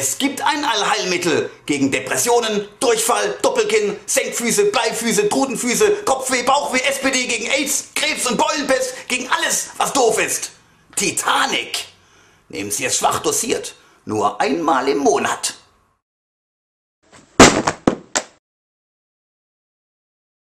Es gibt ein Allheilmittel gegen Depressionen, Durchfall, Doppelkinn, Senkfüße, Bleifüße, Trudenfüße, Kopfweh, Bauchweh, SPD gegen AIDS, Krebs und Beulenpest, gegen alles, was doof ist. Titanic. Nehmen Sie es schwach dosiert, nur einmal im Monat.